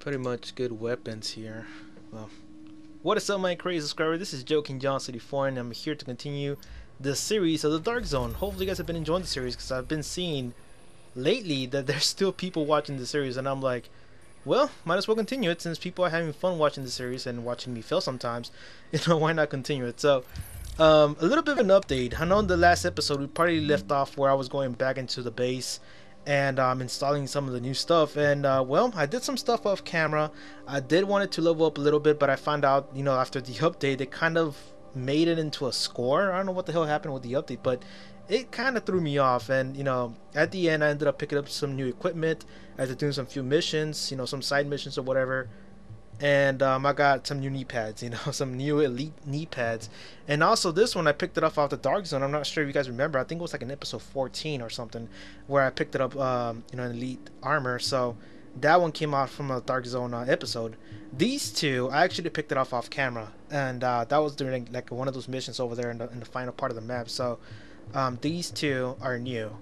pretty much good weapons here. Well, what is up, my crazy subscriber? This is Joekinggiant74 and I'm here to continue the series of the Dark Zone. Hopefully, you guys have been enjoying the series because I've been seeing lately that there's still people watching the series, and I'm like, well, might as well continue it since people are having fun watching the series and watching me fail sometimes. You know, why not continue it? So, um, a little bit of an update. I know in the last episode we probably left off where I was going back into the base and um, installing some of the new stuff. And uh, well, I did some stuff off camera. I did want it to level up a little bit, but I found out, you know, after the update, it kind of made it into a score. I don't know what the hell happened with the update, but it kind of threw me off. And you know, at the end, I ended up picking up some new equipment after doing some few missions, you know, some side missions or whatever and um, I got some new knee pads, you know, some new elite knee pads, and also this one I picked it up off the Dark Zone. I'm not sure if you guys remember. I think it was like an episode 14 or something where I picked it up, um, you know, in elite armor. So that one came out from a Dark Zone uh, episode. These two I actually picked it off off camera, and uh, that was during like one of those missions over there in the, in the final part of the map. So um, these two are new,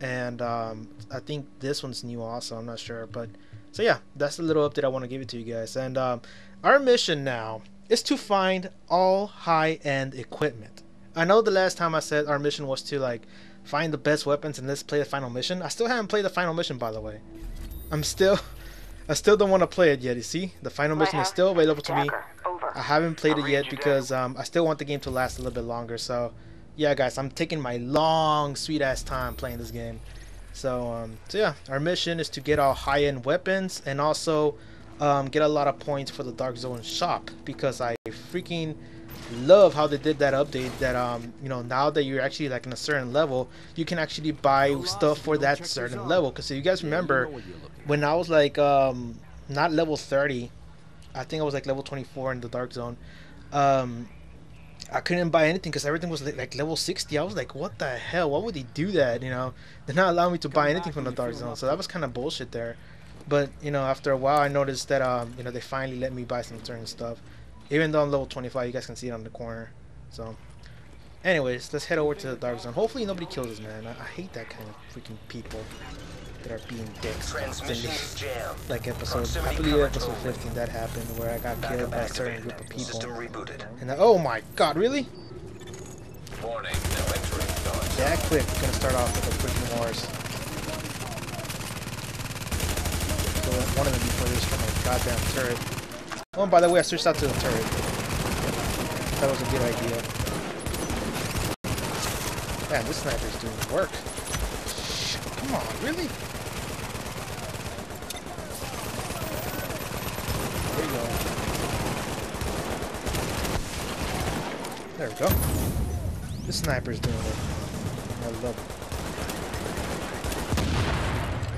and um, I think this one's new also. I'm not sure, but so yeah, that's the little update I want to give it to you guys. And um, our mission now is to find all high-end equipment. I know the last time I said our mission was to like find the best weapons and let's play the final mission. I still haven't played the final mission by the way. I'm still I still don't want to play it yet, you see? The final mission is still available to me. I haven't played it yet because um, I still want the game to last a little bit longer. So yeah guys, I'm taking my long sweet ass time playing this game. So, um, so yeah, our mission is to get all high-end weapons and also um, get a lot of points for the Dark Zone shop because I freaking love how they did that update that um you know now that you're actually like in a certain level you can actually buy stuff for that certain level. Because if you guys remember when I was like um not level 30 I think I was like level 24 in the dark zone um I couldn't buy anything because everything was like level 60. I was like, what the hell? Why would they do that? You know, they're not allowing me to buy anything from the Dark Zone. So that was kind of bullshit there. But, you know, after a while, I noticed that, um, you know, they finally let me buy some certain stuff. Even though I'm level 25, you guys can see it on the corner. So, anyways, let's head over to the Dark Zone. Hopefully nobody kills us, man. I, I hate that kind of freaking people that are being dicks Like episode, I believe episode 15 that happened where I got killed by a certain group of people. rebooted And I, oh my god, really? Warning, no entering That quick, we're gonna start off with a freaking horse. So one of them before this from a goddamn turret. Oh, and by the way, I switched out to the turret. That was a good idea. Man, this sniper's doing work. Come on, really? There you go. There we go. This sniper's doing it. I love it.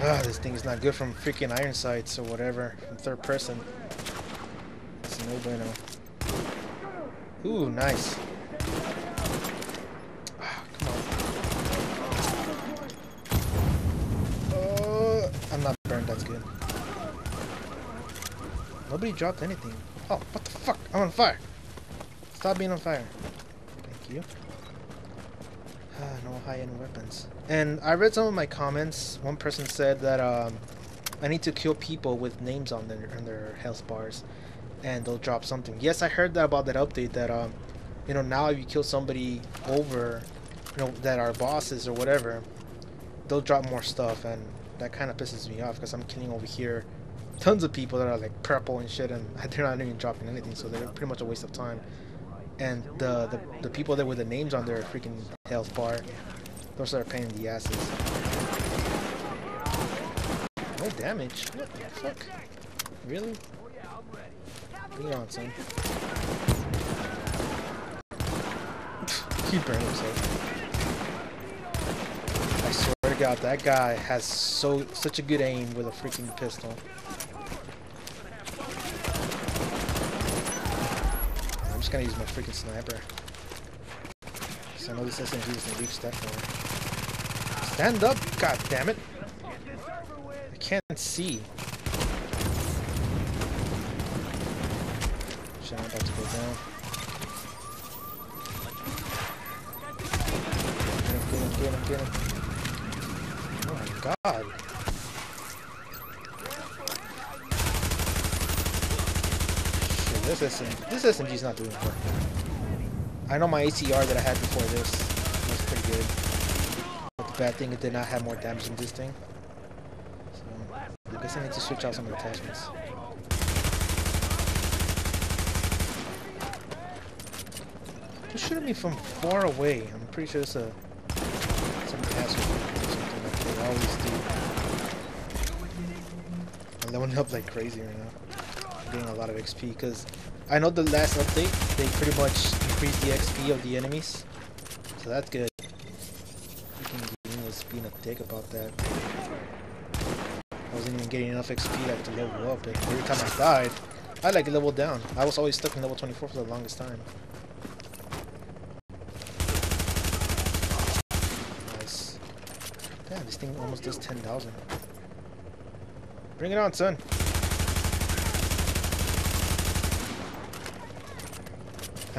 Ah, this thing is not good from freaking iron sights or whatever. From third person. It's no bueno. Ooh, nice. Nobody dropped anything. Oh, what the fuck? I'm on fire. Stop being on fire. Thank you. Ah, no high-end weapons. And I read some of my comments. One person said that um, I need to kill people with names on their on their health bars, and they'll drop something. Yes, I heard that about that update. That um, you know, now if you kill somebody over, you know, that are bosses or whatever, they'll drop more stuff, and that kind of pisses me off because I'm killing over here tons of people that are like purple and shit, and they're not even dropping anything, so they're pretty much a waste of time. And the the, the people that with the names on their freaking health bar, those are paying the asses. No damage. Fuck? Really? Bring on, son. he burned himself. God, that guy has so such a good aim with a freaking pistol. I'm just gonna use my freaking sniper. Cause I know this SMG gonna reach that far. Stand up, god damn it! I can't see. I'm about to go down. God. this SMG, this SMG's not doing work. I know my ACR that I had before this was pretty good. But the bad thing, is, it did not have more damage than this thing. So, I guess I need to switch out some attachments. They're shooting me from far away. I'm pretty sure it's a I'm leveling up like crazy right now. I'm getting a lot of XP because I know the last update they pretty much increased the XP of the enemies, so that's good. Freaking game was being a dick about that. I wasn't even getting enough XP like to level up, and every time I died, I like leveled down. I was always stuck in level 24 for the longest time. Nice. Damn, this thing almost does 10,000. Bring it on, son.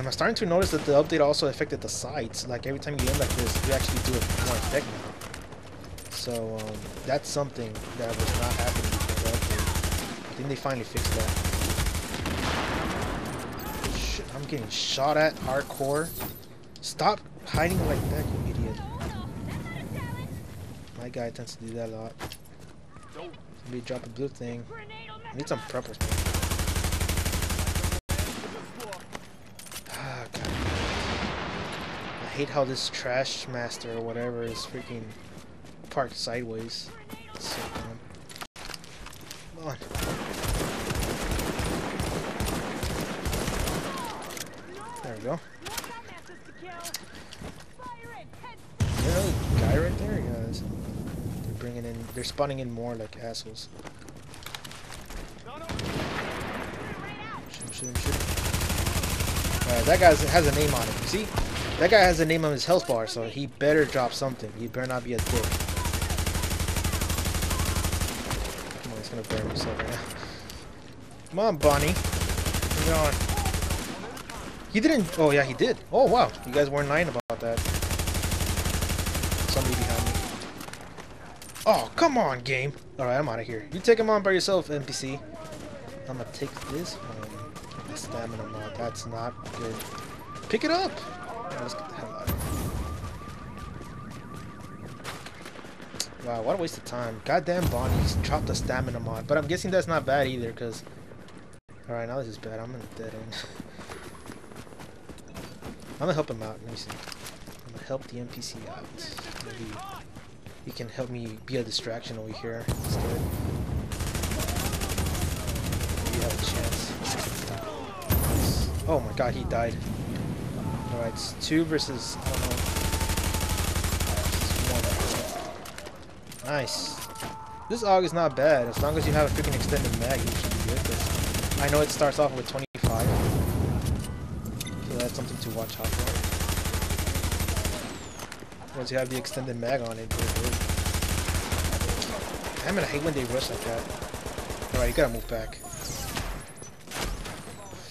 I'm starting to notice that the update also affected the sights. Like every time you end like this, you actually do it more effect now. So um, that's something that was not happening before the update. I think they finally fixed that. Shit, I'm getting shot at hardcore. Stop hiding like that, you idiot. My guy tends to do that a lot. Maybe drop a blue thing. I need some man. Ah. I hate how this trash master or whatever is freaking parked sideways. So. Come on. There we go. They're spawning in more like assholes. Shoot shoot shoot. That guy has a name on him. You see? That guy has a name on his health bar, so he better drop something. He better not be a dick. Come on, he's gonna burn himself right now. Come on, Bonnie. Bring on. He didn't. Oh, yeah, he did. Oh, wow. You guys weren't lying about that. Somebody behind. Oh, come on, game. Alright, I'm out of here. You take him on by yourself, NPC. I'm gonna take this one. Stamina mod. That's not good. Pick it up! Yeah, let's get the hell out of here. Wow, what a waste of time. Goddamn Bonnie chopped the stamina mod. But I'm guessing that's not bad either, because... Alright, now this is bad. I'm in dead end. I'm gonna help him out. Let me see. I'm gonna help the NPC out. Maybe he can help me be a distraction over here instead. Maybe have a chance. Oh my god, he died. Alright, it's two versus, I don't know. Nice. This AUG is not bad. As long as you have a freaking extended mag, you should be good. I know it starts off with 25. So that's something to watch out for. Once you have the extended mag on it. Damn it, I hate when they rush like that. Alright, you gotta move back.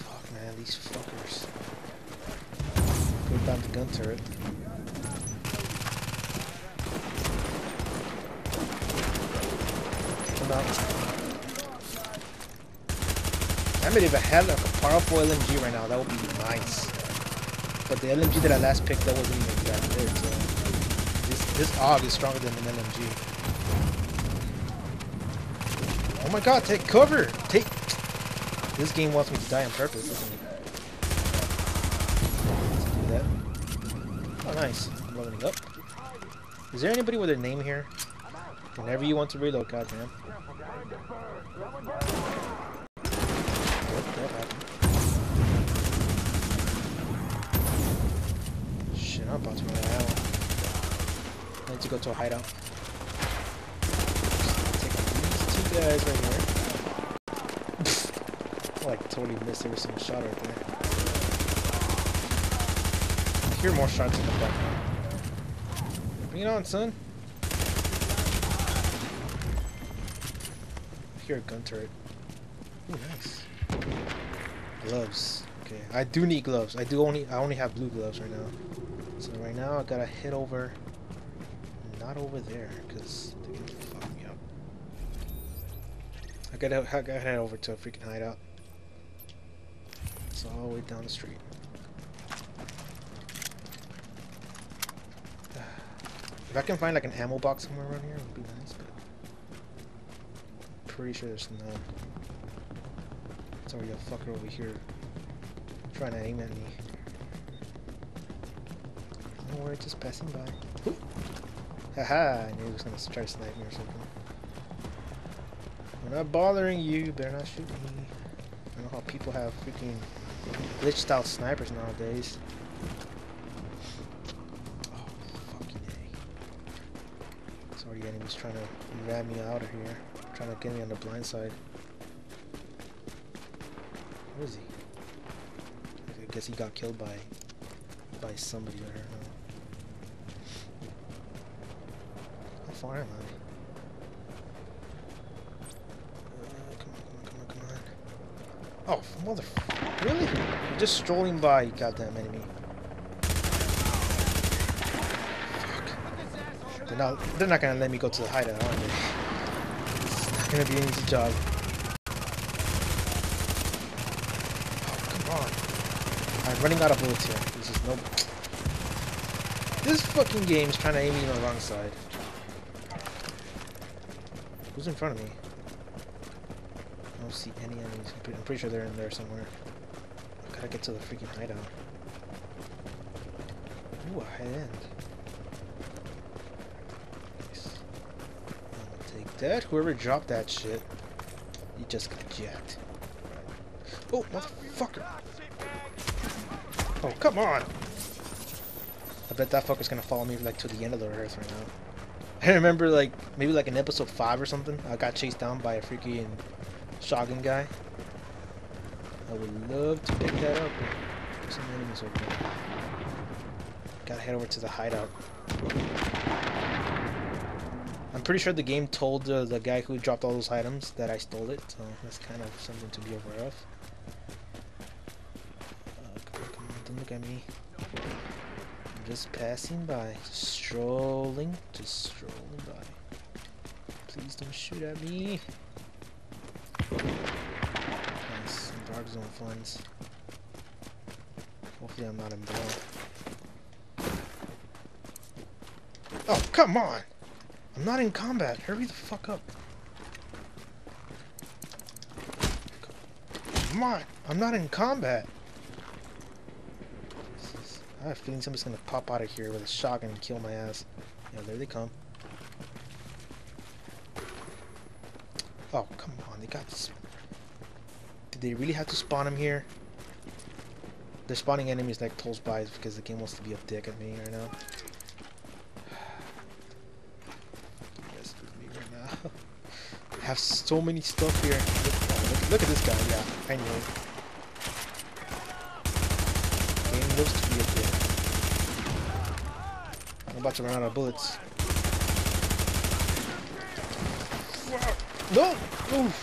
Fuck, man, these fuckers. Put down the gun turret. Come out. Damn it, if I had like a powerful LMG right now, that would be nice. But the LMG that I last picked up wasn't even that good, so... This, AUG is stronger than an LMG. Oh my god, take cover! Take... This game wants me to die on purpose, doesn't it? Do that. Oh, nice. I'm leveling up. Is there anybody with a name here? Whenever you want to reload, goddamn. Shit, I'm about to run out. Need to go to a hideout. Take these two guys right here. Like totally missed every single shot right there. I hear more shots in the background. Bring it on, son. I hear a gun turret. Ooh, nice. Gloves. Okay, I do need gloves. I do only I only have blue gloves right now. So right now I gotta head over, not over there, cause they can fuck me up. I gotta I gotta head over to a freaking hideout. It's all the way down the street. If I can find like an ammo box somewhere around here, it would be nice, but pretty sure there's none. It's already a fucker over here trying to aim at me. Don't worry, just passing by. Haha, I knew he was gonna try to snipe me or something. We're not bothering you, better not shoot me. I know how people have freaking glitched out snipers nowadays. Oh, fucking A. Sorry, enemies trying to ram me out of here. Trying to get me on the blind side. Where is he? I guess he got killed by by somebody I don't know. Far? Uh. Oh, mother... Really? You're just strolling by, you goddamn enemy. Fuck. They're not, they're not gonna let me go to the hideout, are they? It's not gonna be an easy job. Oh, come on. I'm running out of bullets here. This is no... This fucking game is trying to aim me on the wrong side. Who's in front of me? I don't see any enemies. I'm pretty, I'm pretty sure they're in there somewhere. I gotta get to the freaking hideout. Ooh, a head end. Nice. Gonna take that. Whoever dropped that shit, you just got jacked. Oh, motherfucker! Oh, come on! I bet that fucker's gonna follow me like to the end of the earth right now. I remember like maybe like in episode five or something, I got chased down by a freaking shotgun guy. I would love to pick that up. There's some enemies over there. Gotta head over to the hideout. I'm pretty sure the game told uh, the guy who dropped all those items that I stole it, so that's kind of something to be aware of. Uh, come on, come on, don't look at me. Just passing by, just strolling, just strolling by. Please don't shoot at me. Nice, dark zone funds. Hopefully I'm not in blow. Oh, come on! I'm not in combat. Hurry the fuck up. Come on! I'm not in combat. I have a feeling somebody's gonna pop out of here with a shotgun and kill my ass. Yeah, there they come. Oh, come on. They got this. Did they really have to spawn him here? They're spawning enemies like close by because the game wants to be a dick at me right now. Yes, me right now. I have so many stuff here. Look, look, look at this guy. Yeah, I knew. Game loves to be a dick. I'm about to run out of bullets. No! Oof.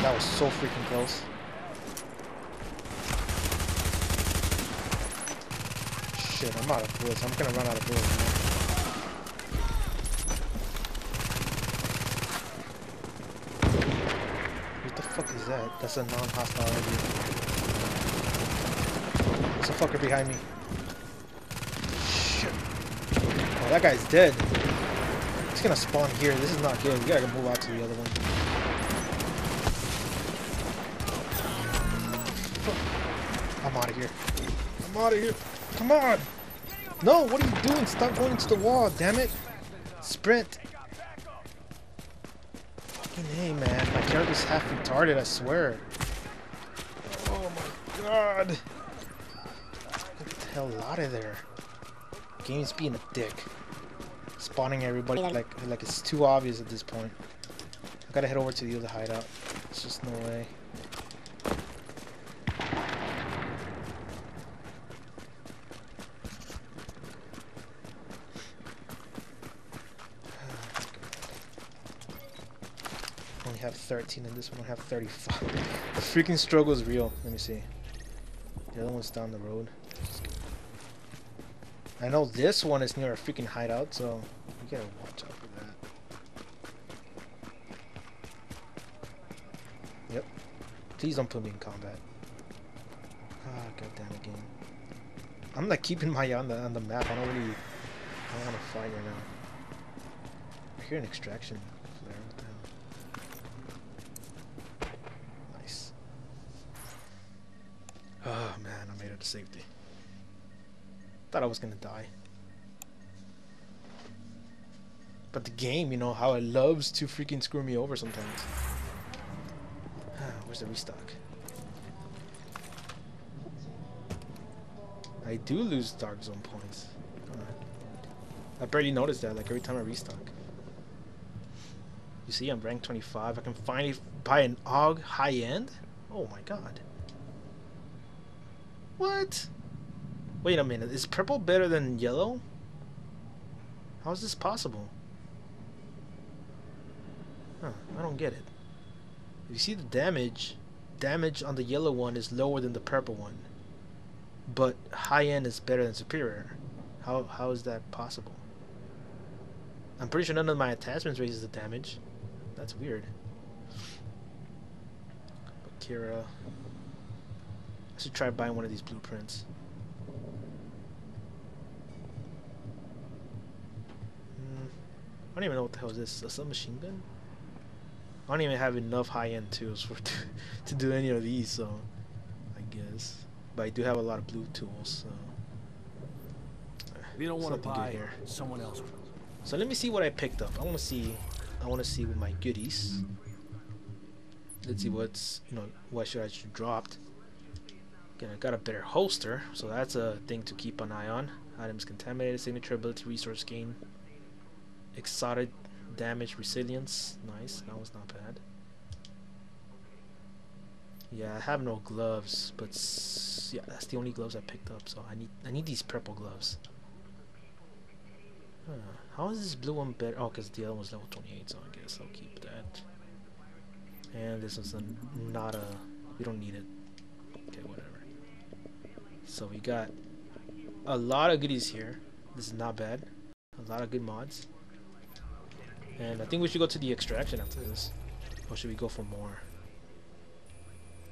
That was so freaking close. Shit, I'm out of bullets. I'm gonna run out of bullets. Man. What the fuck is that? That's a non-hostile enemy. There's a fucker behind me. That guy's dead. He's gonna spawn here. This is not good. We gotta move out to the other one. I'm out of here. I'm out of here. Come on. No, what are you doing? Stop going into the wall, damn it. Sprint. Fucking hey, man. My character's half retarded, I swear. Oh my god. Get the hell out of there. Game's being a dick. Spawning everybody like like it's too obvious at this point. I gotta head over to the other hideout. It's just no way. only have 13 and this one I have 35. the freaking struggle is real. Let me see. The other one's down the road. I know this one is near a freaking hideout, so we gotta watch out for that. Yep. Please don't put me in combat. Ah, goddamn game. I'm like keeping my eye on the on the map. I don't really. I don't want to fight right now. I hear an extraction flare. What the hell? Nice. Oh man, I made it to safety. I thought I was gonna die. But the game, you know, how it loves to freaking screw me over sometimes. Where's the restock? I do lose Dark Zone points. I barely noticed that, like every time I restock. You see, I'm ranked 25. I can finally buy an AUG high end? Oh my god. What? Wait a minute, is purple better than yellow? How is this possible? Huh, I don't get it. If you see the damage, damage on the yellow one is lower than the purple one. But high end is better than superior. How how is that possible? I'm pretty sure none of my attachments raises the damage. That's weird. But Kira. I should try buying one of these blueprints. I don't even know what the hell is this. A submachine gun? I don't even have enough high-end tools for to, to do any of these, so I guess. But I do have a lot of blue tools, so. You don't want to buy, here. someone else. So let me see what I picked up. I want to see, I want to see what my goodies. Let's see what's, you know, what should I should dropped. Again, I got a better holster, so that's a thing to keep an eye on. Items contaminated, signature ability, resource gain, exotic damage resilience. Nice, that was not bad. Yeah, I have no gloves, but yeah, that's the only gloves I picked up. So I need I need these purple gloves. Huh. How is this blue one better? Oh, because the other one's level 28, so I guess I'll keep that. And this is a, not a. We don't need it. Okay, whatever. So we got a lot of goodies here. This is not bad. A lot of good mods. And I think we should go to the extraction after this. Or should we go for more?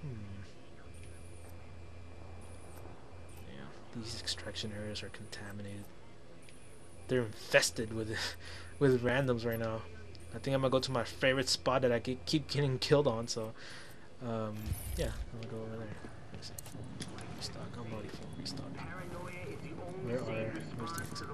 Hmm. Yeah, these extraction areas are contaminated. They're infested with with randoms right now. I think I'm gonna go to my favorite spot that I keep getting killed on. So, um, yeah, I'm gonna go over there. Restock. I'm ready for restock. Where are? Where's the